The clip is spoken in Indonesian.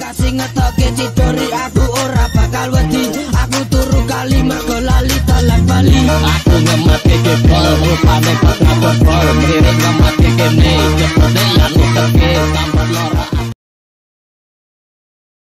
kasih ngetoke cidori aku ora bakal wedi. Aku turu kali mergo lali talak bali. Aku ngemati ke bol rupane kok ngabot bol ngirit ngemati kene cepet ya lu tambah sambat